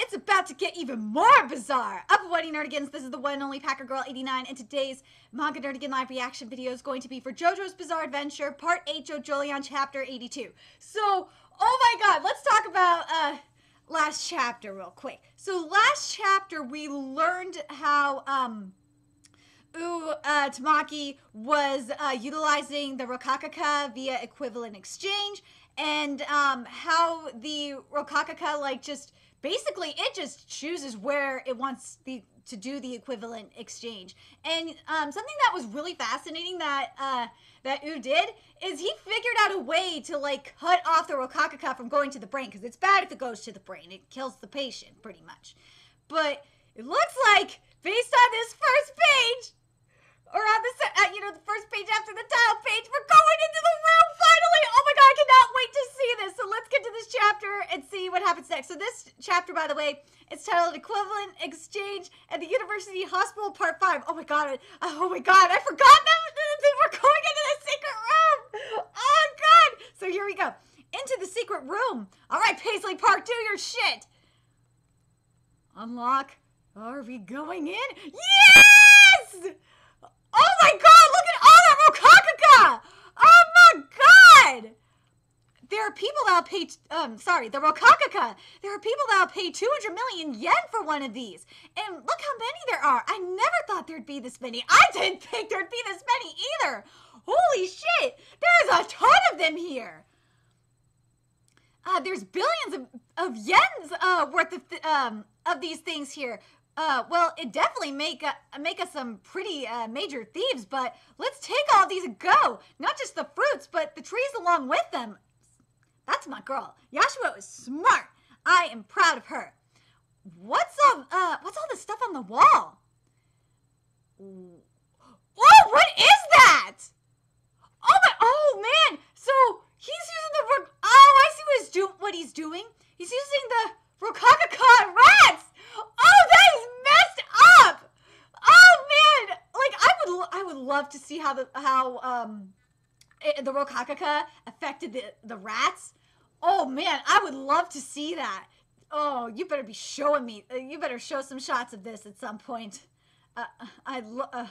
it's about to get even more bizarre. Up and Whitey Nerdigans, this is the one and only Packer Girl 89, and today's Manga Nerdigan live reaction video is going to be for JoJo's Bizarre Adventure, Part 8, JoJolion, Chapter 82. So, oh my god, let's talk about uh, last chapter real quick. So, last chapter, we learned how. Um, Ooh, uh, Tamaki was uh, utilizing the Rokakaka via equivalent exchange, and um, how the Rokakaka like just basically it just chooses where it wants the to do the equivalent exchange. And um, something that was really fascinating that uh, that U did is he figured out a way to like cut off the Rokakaka from going to the brain because it's bad if it goes to the brain. It kills the patient pretty much. But it looks like based on this first page or on the uh, you know the first page after the title page, we're going into the room finally. Oh my god, I cannot wait to see this. So let's get to this chapter and see what happens next. So this chapter, by the way, it's titled "Equivalent Exchange at the University Hospital Part 5. Oh my god, oh my god, I forgot that, we're going into the secret room. Oh god. So here we go. Into the secret room. All right, Paisley Park, do your shit. Unlock. Are we going in? Yes! Oh my god, look at all that Rokakaka! Oh my god! There are people that'll pay, um, sorry, the Rokakaka. There are people that'll pay 200 million yen for one of these. And look how many there are. I never thought there'd be this many. I didn't think there'd be this many either. Holy shit, there's a ton of them here. Uh, there's billions of, of yens uh, worth of, th- um, of these things here. Uh, well, it definitely make uh, make us some pretty uh, major thieves, but let's take all these and go. Not just the fruits, but the trees along with them. That's my girl. Yashua is smart. I am proud of her. What's all uh what's all this stuff on the wall? Oh, what is that? Oh my oh man. So he's using the oh I see what he's do what he's doing. He's using the Rokakaka rats. Oh, that is messed up. Oh man, like I would I would love to see how the how um it, the Rokakaka affected the the rats. Oh man, I would love to see that. Oh, you better be showing me. Uh, you better show some shots of this at some point. Uh, I lo- uh,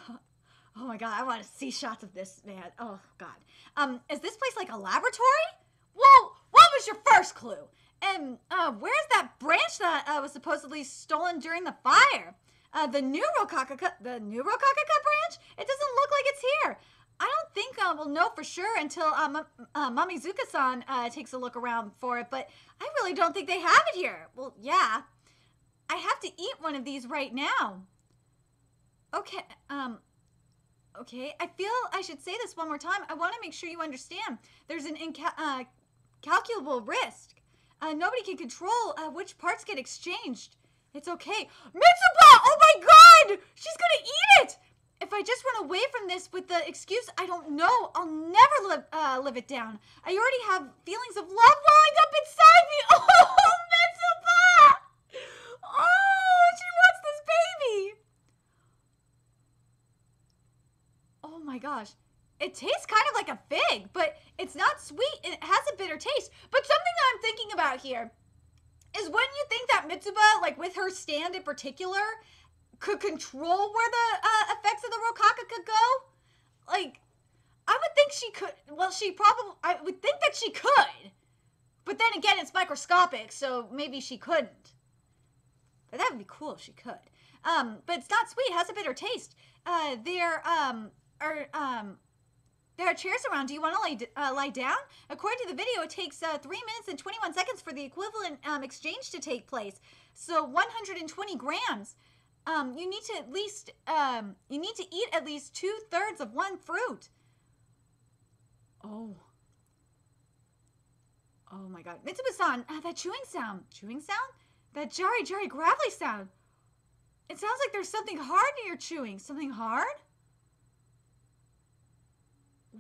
oh my god, I want to see shots of this, man. Oh god. Um, is this place like a laboratory? Well, what was your first clue? And uh, where's that branch that uh, was supposedly stolen during the fire? Uh, the new Rokakaka, the new Rokakaka branch? It doesn't look like it's here. I don't think uh, we'll know for sure until uh, uh, Mamizuka-san uh, takes a look around for it, but I really don't think they have it here. Well, yeah. I have to eat one of these right now. Okay, um, okay. I feel I should say this one more time. I want to make sure you understand. There's an incalculable uh, risk. Uh, nobody can control uh, which parts get exchanged. It's okay. Mitsuba! Oh my god! She's gonna eat it! If I just run away from this with the excuse, I don't know, I'll never live, uh, live it down. I already have feelings of love welling up inside me. Oh, Mitsuba! Oh, she wants this baby. Oh my gosh. It tastes kind of like a fig, but it's not sweet. It has a bitter taste. But something that I'm thinking about here is when you think that Mitsuba, like with her stand in particular, could control where the uh, effects of the Rokaka could go, like I would think she could. Well, she probably. I would think that she could, but then again, it's microscopic, so maybe she couldn't. But that would be cool if she could. Um, but it's not sweet. Has a bitter taste. Uh, there um are um there are chairs around. Do you want to lie, uh, lie down? According to the video, it takes uh, 3 minutes and 21 seconds for the equivalent um, exchange to take place. So 120 grams. Um, you need to at least, um, you need to eat at least two thirds of one fruit. Oh. Oh my god. Mitsuba-san, uh, that chewing sound. Chewing sound? That jarry, jarry, gravelly sound. It sounds like there's something hard in your chewing. Something hard?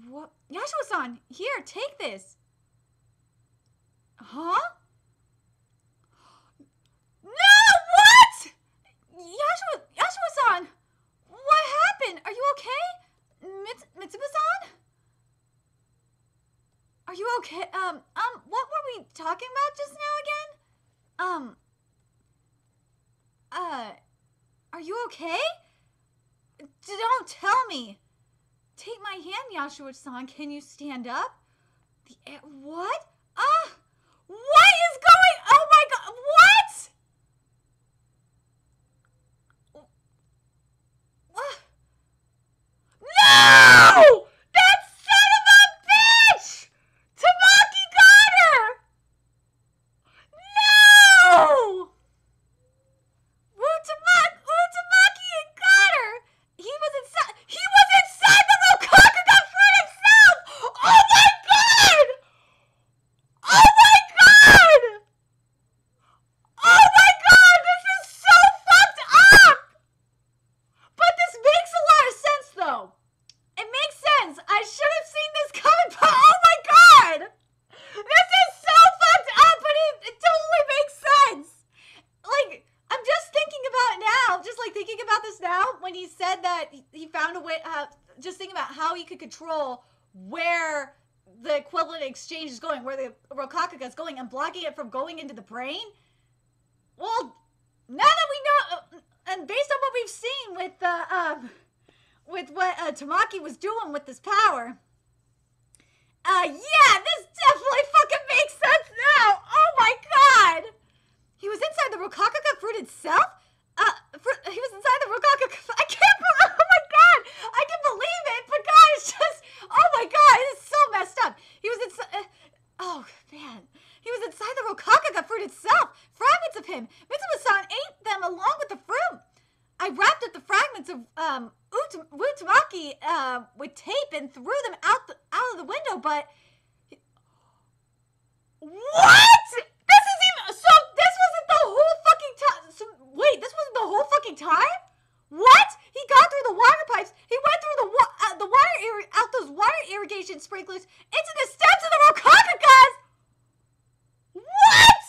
What? Yashua-san, here, take this. Huh? No, what? Yashua, Yashua-san, what happened? Are you okay? Mits Mitsuba-san? Are you okay? Um, um, what were we talking about just now again? Um, uh, are you okay? Don't tell me. Take my hand, Yashua-san. Can you stand up? The what? Ah! What is going? Oh my god! What? What? No! That son of a bitch! Tamaki got her! No! Wu Tamaki, Wutamaki got her! He was inside. He was inside the Rokakaka fruit himself! Oh my god! Oh my god! Oh my god! This is so fucked up! But this makes a lot of sense though. It makes sense. I should have seen this coming, but oh my god! This is so fucked up, but it, it totally makes sense. Like, I'm just thinking about it now, just like thinking about this now when he said that he- he found a way, uh, just thinking about how he could control where the equivalent exchange is going, where the Rokakaka is going, and blocking it from going into the brain. Well, now that we know, and based on what we've seen with uh, um, with what uh, Tamaki was doing with this power, uh, yeah, this definitely fucking makes sense now. Oh my god, he was inside the Rokakaka fruit itself. Uh, fr- he was inside the Rokakaka. I can't. be- Oh my god, I can believe it. But God, it's just. Oh my god, it's so messed up. He was inside. Uh, oh man, he was inside the Rokakaka fruit itself. Fragments of him. Mitsuba-san ate them along with the fruit. I wrapped up the fragments of um Ut- Utamaki uh, with tape and threw them out the, out of the window, but what? This is even so. This wasn't the whole fucking time. So, wait, this wasn't the whole fucking time. What? He got through the water pipes. He went through the wa- uh, the water ir- out those water irrigation sprinklers into the steps of the Rokakakas. What?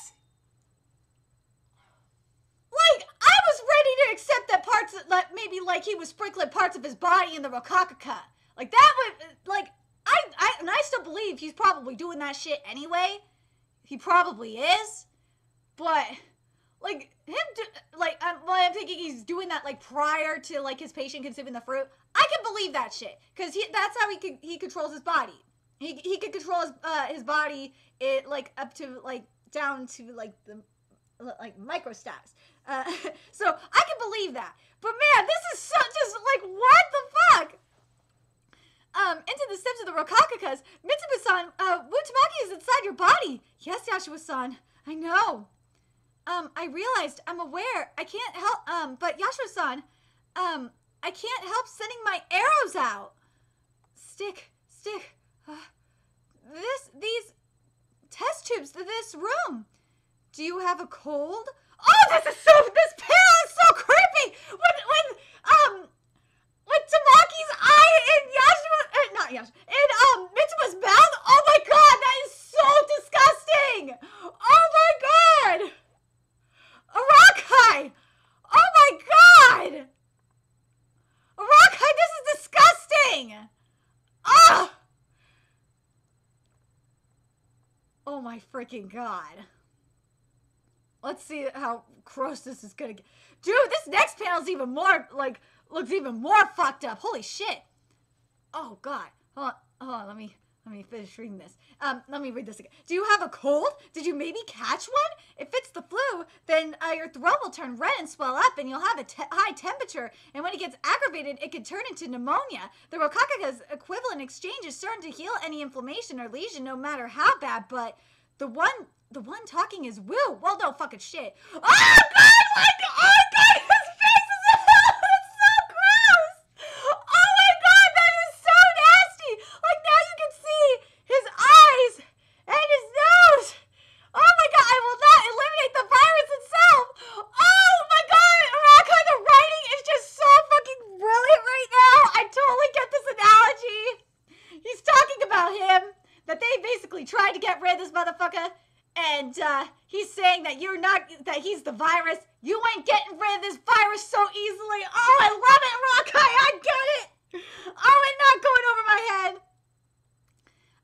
Like I was ready to accept that parts, of, like maybe like he was sprinkling parts of his Like that would like I I and I still believe he's probably doing that shit anyway. He probably is, but like him, do, like I'm, well, I'm thinking he's doing that like prior to like his patient consuming the fruit. I can believe that shit because he that's how he can he controls his body. He he can control his uh, his body it like up to like down to like the like microstats. Uh, so I can believe that. But man, this is so just like what the fuck? Um, into the steps of the Rokakakas. Mitsuba-san, uh, Wu Tamaki is inside your body. Yes, Yashua-san. I know. Um, I realized, I'm aware. I can't help, um, but Yashua-san, um, I can't help sending my arrows out. Stick, stick, uh, this, these test tubes this room. Do you have a cold? This is so, this panel is so creepy! When, when, um, with Tamaki's eye in Yashua, uh, not Yashua, in um Mitsuba's mouth. Oh my god, that is so disgusting! Oh my god! Arakai! Oh my god! Arakai, this is disgusting! Ah! Oh my freaking god. Let's see how gross this is gonna get. Dude, this next panel's even more, like, looks even more fucked up. Holy shit. Oh god. Hold on, hold on, let me let me finish reading this. Um, let me read this again. Do you have a cold? Did you maybe catch one? If it's the flu, then uh, your throat will turn red and swell up, and you'll have a te- high temperature. And when it gets aggravated, it can turn into pneumonia. The Rokakaka's equivalent exchange is certain to heal any inflammation or lesion, no matter how bad. But the one, the one talking is Wu. Well, no fucking shit. Oh god! Like, oh god! His face is it's so gross. Oh my god, that is so nasty. Like now you can see his eyes and his nose. Oh my god, I will not eliminate the virus itself. Oh my god, Raka, the writing is just so fucking brilliant right now. I totally get this analogy. He's talking about him that they basically tried to get rid of this motherfucker. And uh, he's saying that you're not, that he's the virus. You ain't getting rid of this virus so easily. Oh, I love it, Rakai. I get it. Oh, and not going over my head.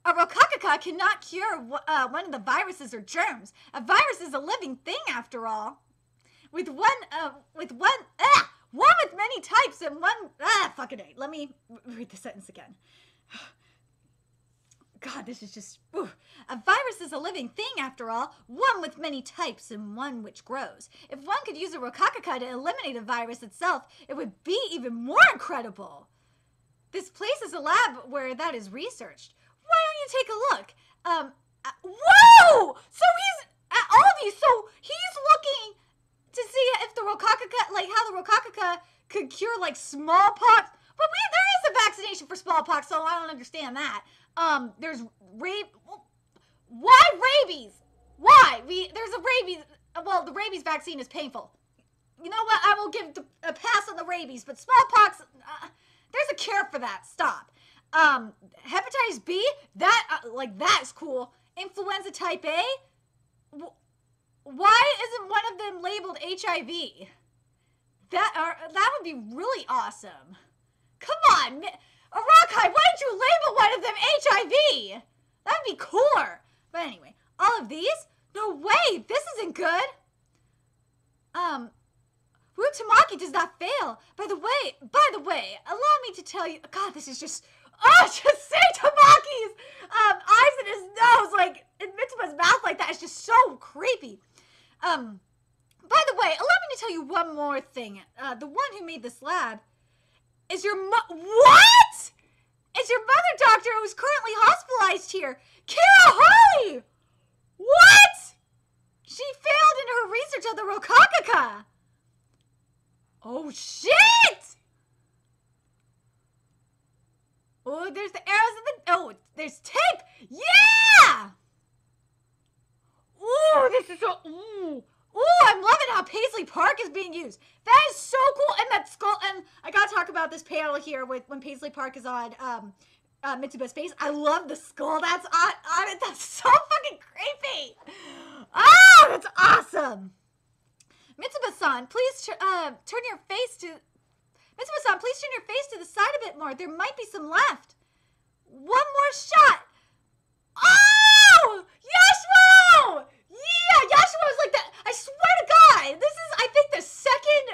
A Rokakaka cannot cure uh, one of the viruses or germs. A virus is a living thing, after all. With one, uh, with one, ah, one with many types and one ah fucking a. Let me read the sentence again. God, this is just. A virus is a living thing, after all, one with many types and one which grows. If one could use a Rokakaka to eliminate a virus itself, it would be even more incredible. This place is a lab where that is researched. Why don't you take a look? Um, uh, whoa! So he's at all of you. So he's looking to see if the Rokakaka, like how the Rokakaka could cure like smallpox. But we, there is a vaccination for smallpox, so I don't understand that. Um, there's rape. Why rabies? Why? We there's a rabies. Well, the rabies vaccine is painful. You know what? I will give a pass on the rabies, but smallpox. Uh, there's a cure for that. Stop. Um, hepatitis B. That uh, like that is cool. Influenza type A. Why isn't one of them labeled HIV? That are that would be really awesome. Come on, Arakai, why didn't you label one of them HIV? That'd be cooler. But anyway, all of these? No way, this isn't good. Um, Wu Tamaki does not fail. By the way, by the way, allow me to tell you. God, this is just. Oh, just say Tamaki's um, eyes and his nose, like in Mitsuba's mouth, like that is just so creepy. Um, by the way, allow me to tell you one more thing. Uh, the one who made this lab is your mo- What? Is your mother doctor who's currently hospitalized here, Kira Holly? What? She failed in her research on the Rokakaka. Oh shit! Oh, there's the arrows of the. Oh, there's tape. Yeah. Ooh, this is so. Ooh. Ooh, I'm loving how Paisley Park is being used. That is so cool. And that skull. And I gotta talk about this panel here with when Paisley Park is on um, uh, Mitsuba's face. I love the skull that's on, on it. That's so fucking creepy. Oh, that's awesome. Mitsuba-san, please uh, turn your face to. Mitsuba-san, please turn your face to the side a bit more. There might be some left. One more shot. Oh, Yashimo! Yeah, Yashimo is like that. I swear to God, this is I think the second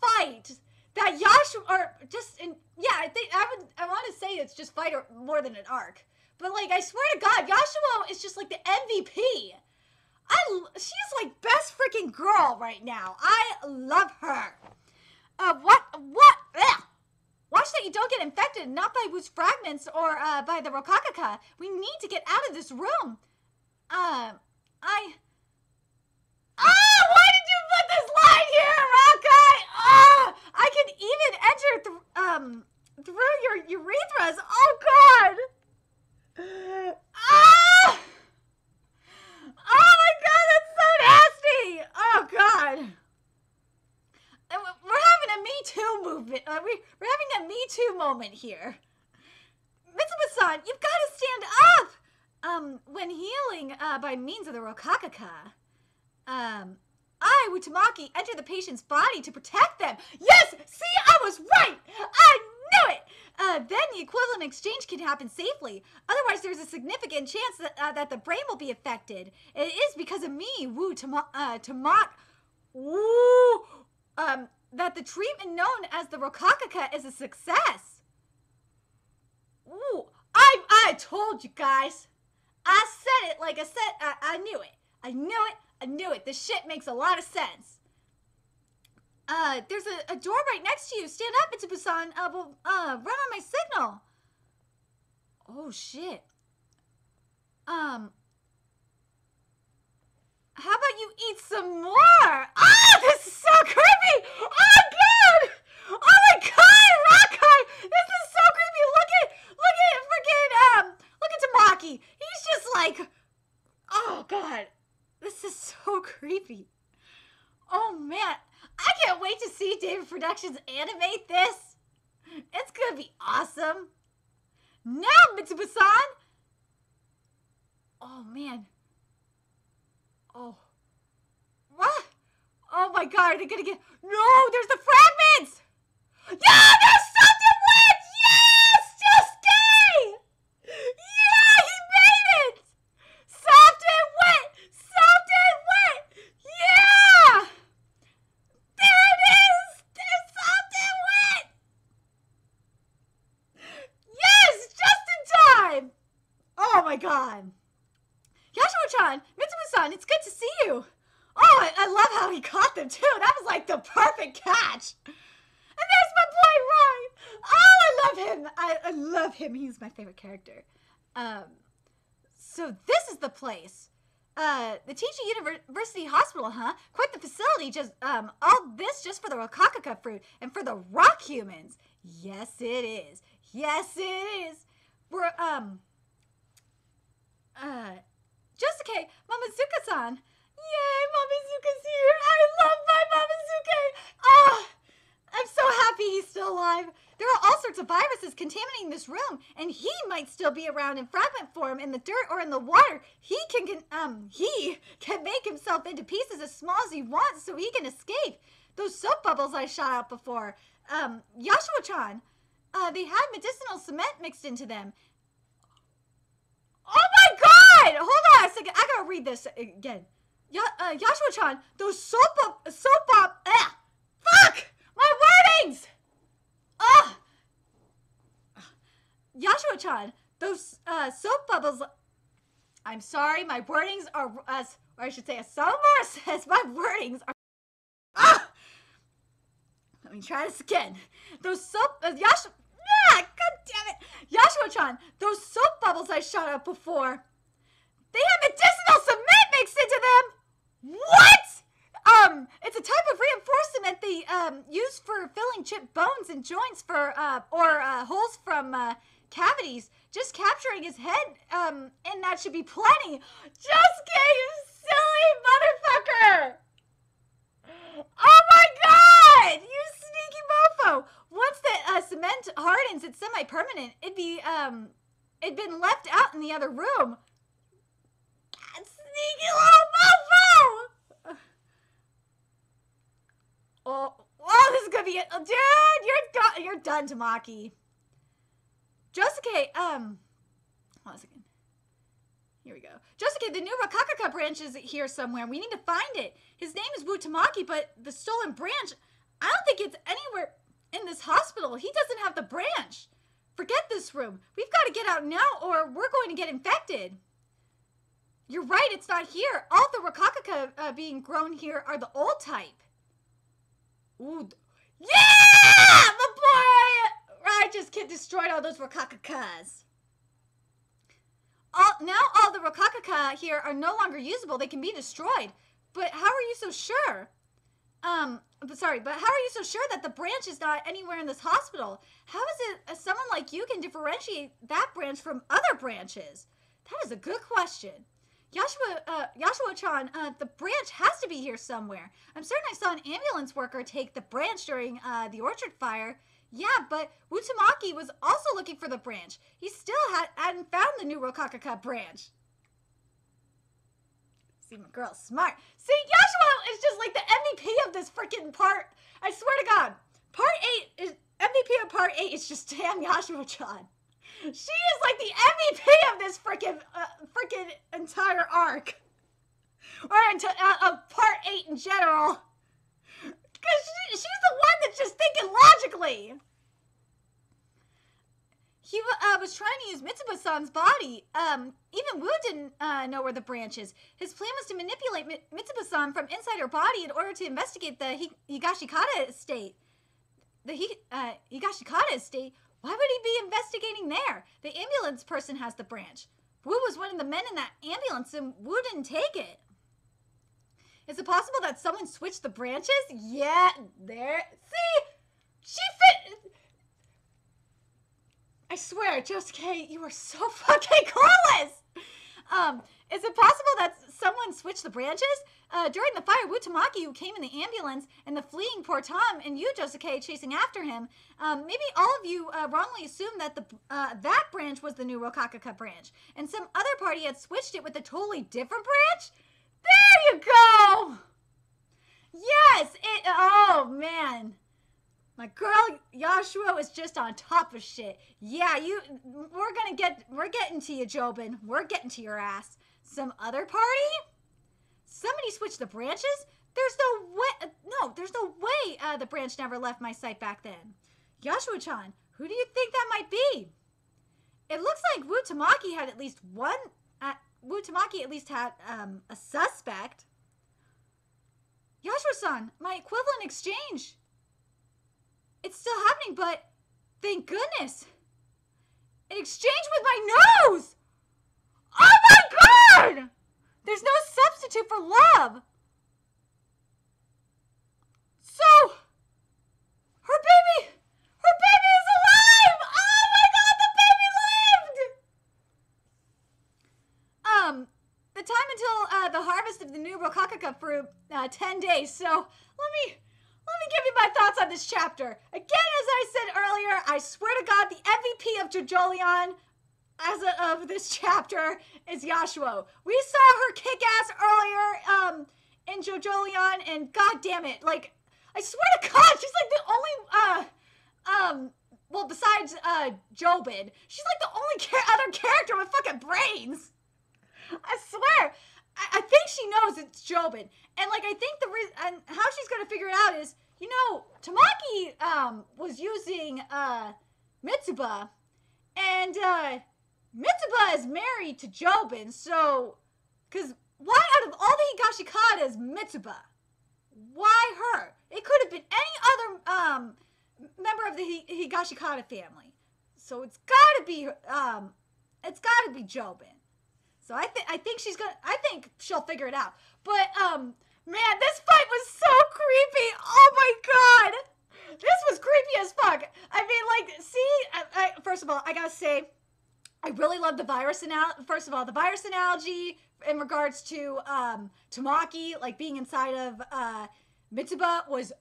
fight that Yashimo or just in yeah I think I would I want to say it's just fight or more than an arc, but like I swear to God, Yashimo is just like the MVP. I she's like best freaking girl right now. I love her. Uh, what what? Ugh. Watch that you don't get infected, not by Wu's fragments or uh, by the Rokakaka. We need to get out of this room. Uh, I. Ah! Why did you put this line here, Rokai? Ah! I can even enter um through your urethras. Oh God! Ah! Oh my God, that's so nasty! Oh God! We're having a Me Too movement. Uh, we, we're having a Me Too moment here. Mitsuba-san, you've got to stand up! Um, when healing uh, by means of the Rokakaka, um, I, Wu Tamaki, enter the patient's body to protect them. Yes! See, I was right! I! Uh, then the equivalent exchange can happen safely. Otherwise, there's a significant chance that, uh, that the brain will be affected. It is because of me, Wu Tamak, uh, Woo, um, that the treatment known as the Rokakaka is a success. Ooh, I, I told you guys. I said it like I said, I, I knew it. I knew it. I knew it. This shit makes a lot of sense. Uh, there's a, a door right next to you. Stand up, Mitsuba-san. Uh, well, uh, run on my signal. Oh, shit. Um, how about you eat some more? Ah, this is so creepy! Oh, God! Oh, my God, Rakai! This is so creepy! Look at, look at freaking, um, look at Tamaki. He's just like, oh, God. This is so creepy. Oh, man. I can't wait to see David Productions animate this. It's gonna be awesome. Now, Mitsuba-san! Oh, man. Oh. What? Oh my god, are they gonna get. No, there's the fragments! Yeah, there's something wet! Yes! Just stay! Yeah, he made it! Soft and wet! Soft and wet! Yeah! There it is! There's Yashua-chan! Yashua-chan! Mitsumu-san, it's good to see you! Oh, I, I love how he caught them, too! That was like the perfect catch! And there's my boy, Ryan! Oh, I love him! I, I love him. He's my favorite character. Um, so this is the place. Uh, the Teaching University Hospital, huh? Quite the facility. Just um, all this just for the Rokakaka fruit and for the rock humans. Yes, it is. Yes, it is. We're um. Uh, Josuke Momozuka-san. Yay, Momozuka's here. I love my Momozuka. Ah, I'm so happy he's still alive. There are all sorts of viruses contaminating this room, and he might still be around in fragment form in the dirt or in the water. He can, can um he can make himself into pieces as small as he wants so he can escape. Those soap bubbles I shot out before. Um, Yashua-chan, uh, they had medicinal cement mixed into them. Oh my god! Hold on a second. I gotta read this again. Ya uh, Yashua-chan, those soap up, soap up, fuck! My wordings! Ugh! Yashua-chan, those uh, soap bubbles. I'm sorry, my wordings are as, or I should say, as Samar says, my wordings are. Ah! Let me try this again. Those soap, uh, Yashua, ah, god damn it, Yashua-chan, those soap bubbles I shot up before. They have medicinal cement mixed into them. What? Um, it's a type of reinforcement they um, use for filling chipped bones and joints for uh, or uh, holes from uh, cavities. Just capturing his head, um, and that should be plenty. Just you silly motherfucker! Oh my god! You sneaky mofo! Once the uh, cement hardens, it's semi-permanent. It'd be um, it'd been left out in the other room. Sneaky little mofo! Oh, oh, this is gonna be it, oh, dude. You're done. You're done, Tamaki. Josuke, um, hold on a second. Here we go. Josuke, the new Rokakaka branch is here somewhere. We need to find it. His name is Wu Tamaki, but the stolen branch, I don't think it's anywhere in this hospital. He doesn't have the branch. Forget this room. We've got to get out now or we're going to get infected. You're right, it's not here. All the Rokakaka uh, being grown here are the old type. Ooh. Yeah! The boy! Just kid destroyed all those Rokakakas. All, now all the Rokakaka here are no longer usable. They can be destroyed. But how are you so sure? Um, but sorry, but how are you so sure that the branch is not anywhere in this hospital? How is it uh, someone like you can differentiate that branch from other branches? That is a good question. Yashua, uh, Yashua-chan, uh, the branch has to be here somewhere. I'm certain I saw an ambulance worker take the branch during uh, the orchard fire. Yeah, but Wu Tamaki was also looking for the branch. He still had, hadn't found the new Rokakaka branch. See, my girl's smart. See, Yashua is just like the MVP of this freaking part. I swear to God. Part 8 is, MVP of part 8 is just damn Yashua-chan. She is like the MVP of this freaking uh, freaking entire arc, or into uh, of part eight in general. Because she, she's the one that's just thinking logically. He uh, was trying to use Mitsuba-san's body. Um, even Wu didn't uh, know where the branch is. His plan was to manipulate Mitsuba-san from inside her body in order to investigate the Higashikata estate. The uh, Higashikata estate why would he be investigating there? The ambulance person has the branch. Wu was one of the men in that ambulance and Wu didn't take it. Is it possible that someone switched the branches? Yeah, there. See? She fit. I swear, Josuke, you are so fucking clueless. Um, is it possible that someone switched the branches? Uh, during the fire, Wu Tamaki, who came in the ambulance, and the fleeing poor Tom, and you, Josuke, chasing after him, um, maybe all of you uh, wrongly assumed that the uh, that branch was the new Rokakaka branch, and some other party had switched it with a totally different branch? There you go! Yes, it, oh man. My girl Yashua was just on top of shit. Yeah, you we're gonna get we're getting to you, Jobin. We're getting to your ass. Some other party? Somebody switched the branches? There's no way. No, there's no way uh, the branch never left my sight back then. Yashua-chan, who do you think that might be? It looks like Wu Tamaki had at least one Wu Tamaki at least had um, a suspect. Yashua-san, my equivalent exchange. It's still happening, but thank goodness. An exchange with my nose! Oh my god! There's no substitute for love. So, her baby, her baby is alive! Oh my god, the baby lived! Um, the time until uh, the harvest of the new Rokakaka fruit, uh, 10 days. So, let me, let me give you my thoughts on this chapter. Again, as I said earlier, I swear to God, the MVP of JoJolion as of this chapter is Yashuo. We saw her kick ass earlier um, in JoJolion, and god damn it, like, I swear to God, she's like the only, uh, um, well, besides uh, Jobin, she's like the only char- other character with fucking brains. I swear. I, I think she knows it's Jobin. And like I think the reason and how she's gonna figure it out is, you know, Tamaki um was using uh Mitsuba and uh Mitsuba is married to Jobin, so cause why out of all the Higashikatas Mitsuba? Why her? It could have been any other um member of the Hi- Higashikata family. So it's gotta be um it's gotta be Jobin. So I think I think she's gonna I think she'll figure it out. But um man, this fight was so creepy. Oh my god. This was creepy as fuck. I mean like see I, I, first of all, I got to say I really love the virus analogy. First of all, the virus analogy in regards to um Tamaki like being inside of uh Mitsuba was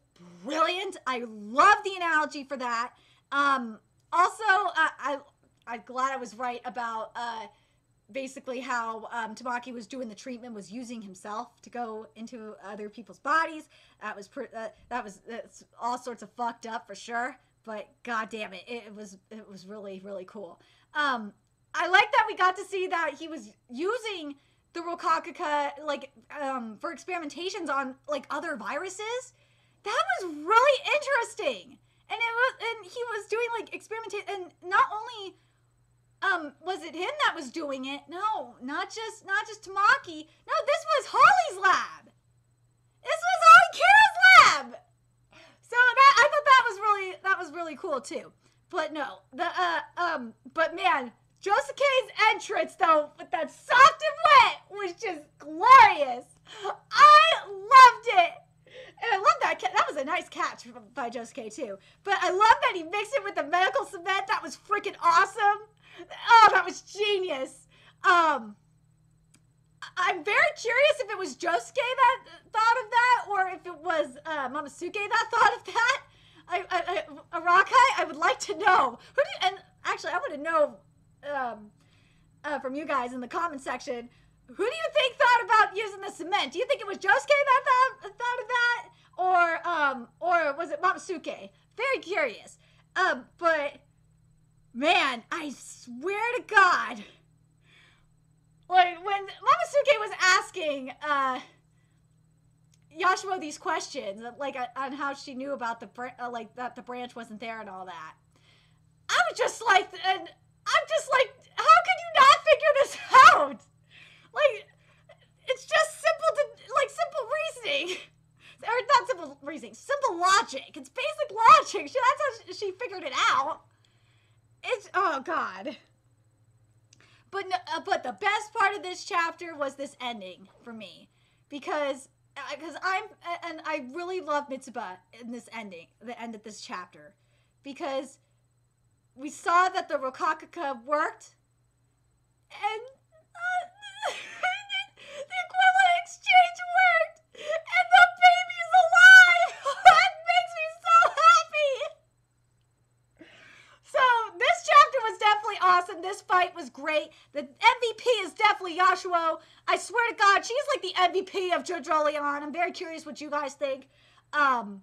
brilliant. I love the analogy for that. Um also uh, I I'm glad I was right about uh basically how um, Tamaki was doing the treatment was using himself to go into other people's bodies. That was uh, that was all sorts of fucked up for sure. But god damn it, it, it was it was really really cool. Um, I like that we got to see that he was using the Rokakaka like um, for experimentations on like other viruses. That was really interesting. And it was and he was doing like experimentation and not only um was it him that was doing it no not just not just tamaki no this was holly's lab this was holly kira's lab so that i thought that was really that was really cool too but no the uh um but man josuke's entrance though with that soft and wet was just glorious i loved it and I love that. That was a nice catch by Josuke too. But I love that he mixed it with the medical cement. That was freaking awesome. Oh, that was genius. Um, I'm very curious if it was Josuke that thought of that, or if it was uh, Mamasuke that thought of that. I, I, I Arakai, I would like to know. Who do, and actually, I want to know um, uh, from you guys in the comment section. Who do you think thought about using the cement? Do you think it was Josuke that thought, thought of that, or um, or was it Mamasuke? Very curious. Um, but man, I swear to God, like when Mamasuke was asking uh, Yashua these questions, like uh, on how she knew about the uh, like that the branch wasn't there and all that, I was just like, and I'm just like, how could you not figure this out? Like, it's just simple to like simple reasoning. Or not simple reasoning, simple logic. It's basic logic. She, that's how she, figured it out. It's oh god. But no, uh, but the best part of this chapter was this ending for me because because I'm and I really love Mitsuba in this ending, the end of this chapter, because we saw that the Rokakaka worked, and uh, the equivalent exchange worked, and the baby is alive. that makes me so happy. So this chapter was definitely awesome. This fight was great. The MVP is definitely Yashuo. I swear to God, she's like the MVP of JoJolion. I'm very curious what you guys think. Um,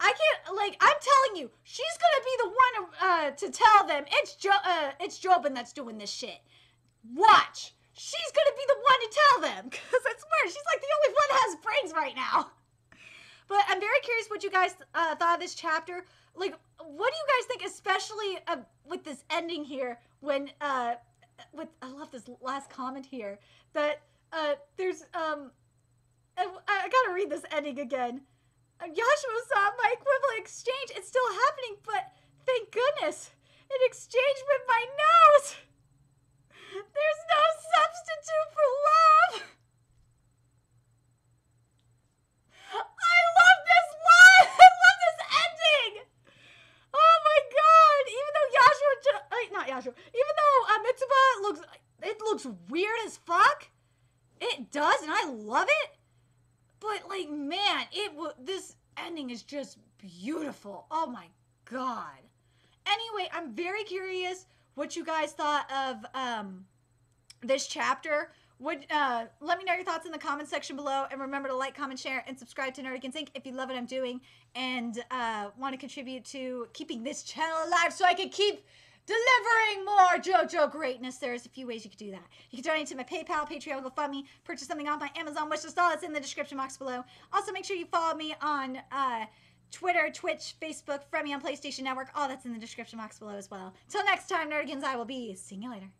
I can't like I'm telling you, she's gonna be the one uh, to tell them it's jo- uh, it's Jobin that's doing this shit. Watch, she's gonna be the one to tell them because I swear she's like the only one that has brains right now. But I'm very curious what you guys uh, thought of this chapter. Like, what do you guys think, especially uh, with this ending here, when uh, with I love this last comment here that uh there's um I, I gotta read this ending again. Uh, Yashua saw my equivalent exchange. It's still happening, but thank goodness, in exchange with my nose. There's no substitute for love. I love this line. I love this ending. Oh my god! Even though Yashua, ju- not Yashua. Even though uh, Mitsuba looks, it looks weird as fuck. It does, and I love it. But like, man, it w- this ending is just beautiful. Oh my god. Anyway, I'm very curious what you guys thought of um this chapter. Would uh, let me know your thoughts in the comment section below, and remember to like, comment, share, and subscribe to Nerdigans Inc. if you love what I'm doing and uh, want to contribute to keeping this channel alive, so I can keep delivering more JoJo greatness. There's a few ways you could do that. You can donate to my PayPal, Patreon, GoFundMe, purchase something off my Amazon wishlist. All that's in the description box below. Also, make sure you follow me on uh, Twitter, Twitch, Facebook, friend me on PlayStation Network. All that's in the description box below as well. Till next time, Nerdigans, I will be seeing you later.